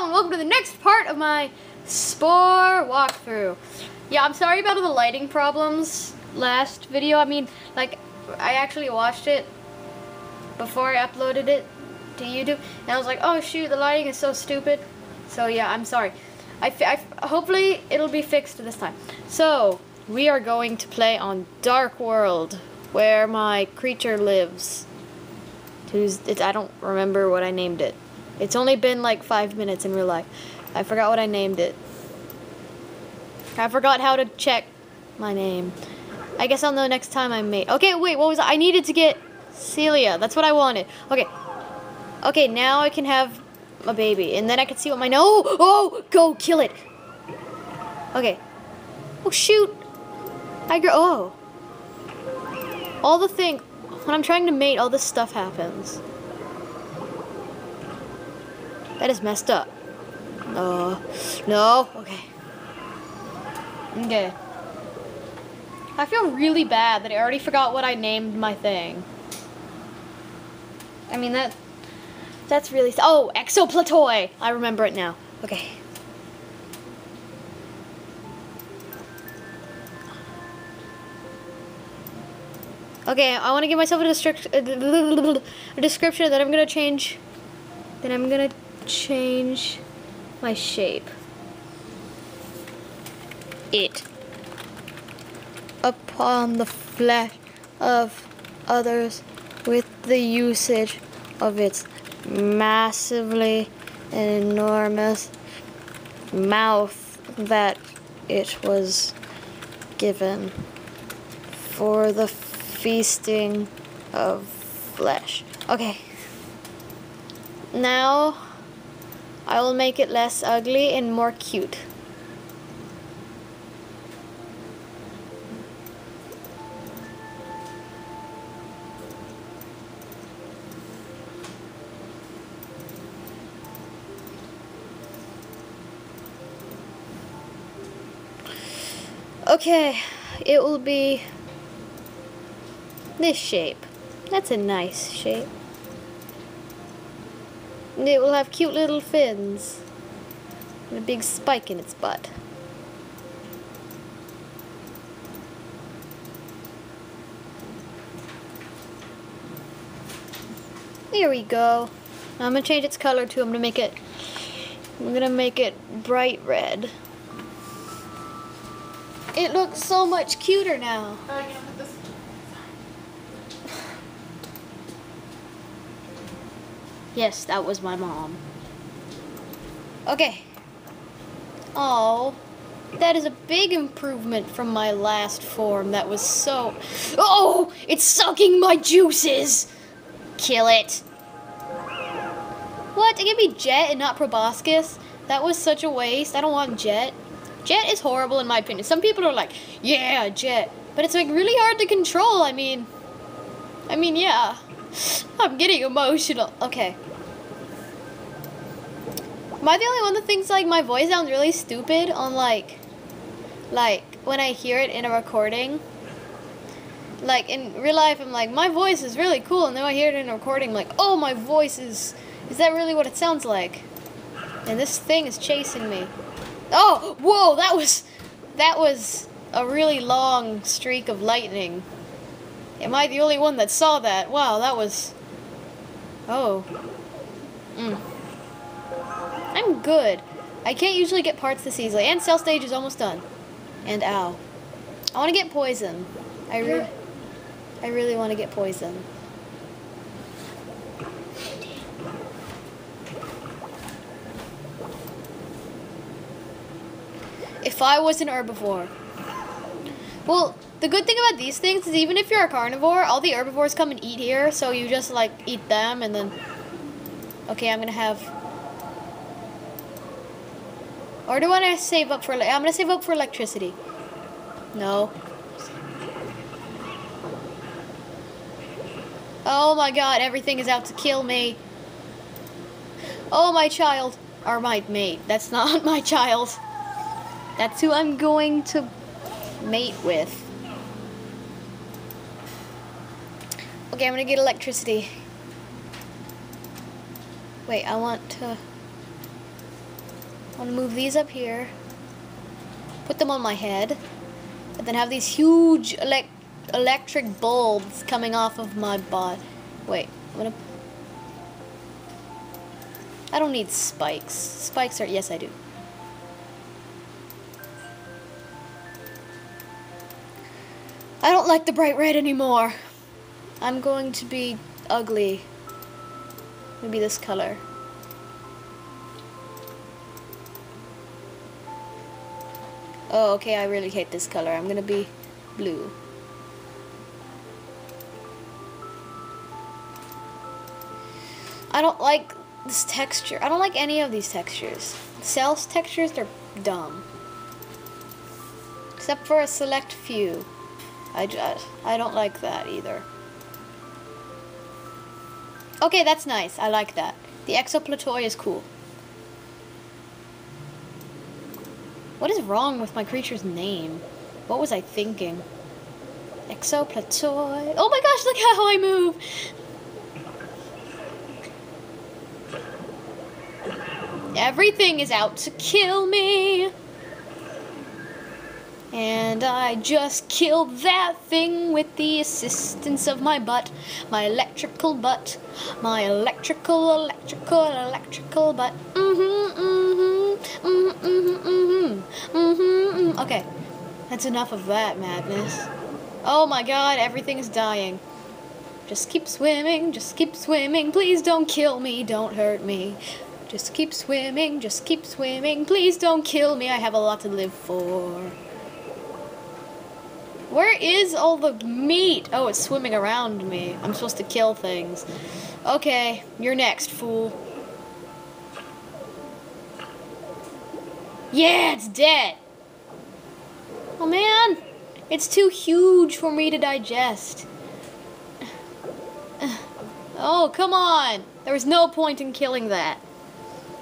And welcome to the next part of my Spore walkthrough. Yeah, I'm sorry about all the lighting problems last video. I mean, like, I actually watched it before I uploaded it to YouTube, and I was like, oh shoot, the lighting is so stupid. So yeah, I'm sorry. I, I hopefully it'll be fixed this time. So we are going to play on Dark World, where my creature lives. Who's it's, I don't remember what I named it. It's only been like five minutes in real life. I forgot what I named it. I forgot how to check my name. I guess I'll know next time I made. Okay, wait, what was I? I needed to get Cilia. That's what I wanted. Okay. Okay, now I can have a baby. And then I can see what my no. Oh, oh, go kill it. Okay. Oh, shoot. I go. Oh. All the thing. When I'm trying to mate, all this stuff happens. That is messed up. No. No. Okay. Okay. I feel really bad that I already forgot what I named my thing. I mean, that... That's really... Oh, Exoplatoi! I remember it now. Okay. Okay, I want to give myself a, a description that I'm going to change. Then I'm going to change my shape. It. Upon the flesh of others with the usage of its massively enormous mouth that it was given for the feasting of flesh. Okay. Now I will make it less ugly and more cute. Okay, it will be this shape. That's a nice shape. And it will have cute little fins. And a big spike in its butt. There we go. I'm gonna change its color too. I'm gonna make it I'm gonna make it bright red. It looks so much cuter now. Yes, that was my mom. Okay. Oh, that is a big improvement from my last form. That was so... Oh, it's sucking my juices. Kill it. What? It gave me Jet and not Proboscis? That was such a waste. I don't want Jet. Jet is horrible in my opinion. Some people are like, yeah, Jet. But it's like really hard to control. I mean, I mean, yeah. I'm getting emotional. Okay. Am I the only one that thinks like my voice sounds really stupid on like, like when I hear it in a recording? Like in real life, I'm like, my voice is really cool, and then I hear it in a recording, I'm like, oh, my voice is, is that really what it sounds like? And this thing is chasing me. Oh, whoa, that was, that was a really long streak of lightning. Am I the only one that saw that? Wow, that was, oh. Mm. I'm good. I can't usually get parts this easily. And cell stage is almost done. And ow. I want to get poison. I, re I really want to get poison. If I was an herbivore. Well, the good thing about these things is even if you're a carnivore, all the herbivores come and eat here, so you just like eat them and then... Okay, I'm gonna have or do I want to save up for, I'm going to save up for electricity. No. Oh my god, everything is out to kill me. Oh, my child. Or my mate. That's not my child. That's who I'm going to mate with. Okay, I'm gonna get electricity. Wait, I want to... I'm gonna move these up here. Put them on my head. And then have these huge elec electric bulbs coming off of my body. Wait, I'm gonna... I don't need spikes. Spikes are... Yes, I do. I don't like the bright red anymore. I'm going to be ugly. Maybe this color. Oh, okay, I really hate this color. I'm gonna be blue. I don't like this texture. I don't like any of these textures. Cells textures, they're dumb. Except for a select few. I just, I don't like that either. Okay, that's nice. I like that. The exoplatoi is cool. What is wrong with my creature's name? What was I thinking? Exoplatoi. Oh my gosh, look how I move! Everything is out to kill me! And I just killed that thing with the assistance of my butt, my electrical butt, my electrical, electrical, electrical butt. Mm-hmm, mm-hmm, mm-hmm, mm-hmm, mm-hmm, mm-hmm. Okay, that's enough of that madness. Oh my god, everything's dying. Just keep swimming, just keep swimming, please don't kill me, don't hurt me. Just keep swimming, just keep swimming, please don't kill me, I have a lot to live for. Where is all the meat? Oh, it's swimming around me. I'm supposed to kill things. Okay, you're next, fool. Yeah, it's dead. Oh man, it's too huge for me to digest. Oh, come on. There was no point in killing that.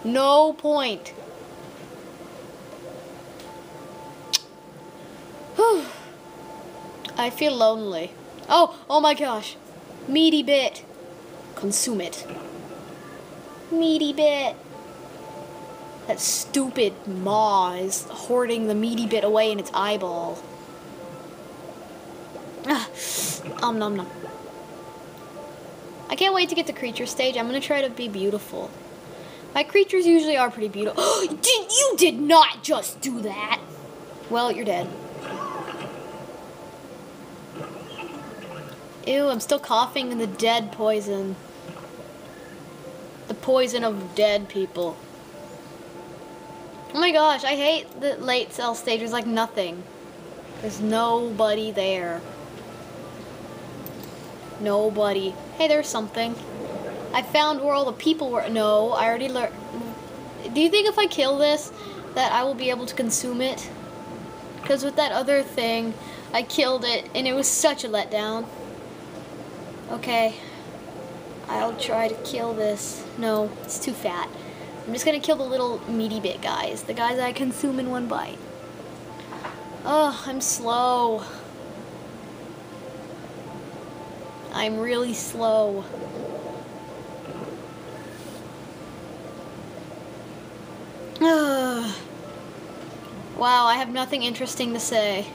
No point. Whew. I feel lonely. Oh, oh my gosh. Meaty bit. Consume it. Meaty bit. That stupid maw is hoarding the meaty bit away in its eyeball. Ah, um nom nom. I can't wait to get to creature stage. I'm gonna try to be beautiful. My creatures usually are pretty beautiful. did you did not just do that? Well, you're dead. Ew, I'm still coughing in the dead poison. The poison of dead people. Oh my gosh, I hate the late cell stage. There's like nothing. There's nobody there. Nobody. Hey, there's something. I found where all the people were. No, I already learned. Do you think if I kill this, that I will be able to consume it? Because with that other thing, I killed it, and it was such a letdown. Okay. I'll try to kill this. No, it's too fat. I'm just gonna kill the little meaty bit guys. The guys I consume in one bite. Oh, I'm slow. I'm really slow. wow, I have nothing interesting to say.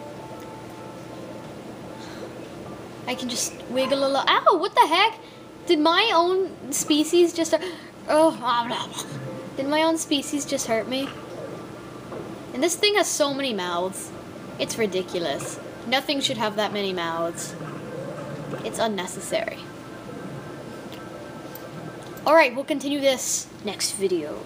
I can just wiggle a lot. Ow, what the heck? Did my own species just... Uh, oh, did my own species just hurt me? And this thing has so many mouths. It's ridiculous. Nothing should have that many mouths. It's unnecessary. Alright, we'll continue this next video.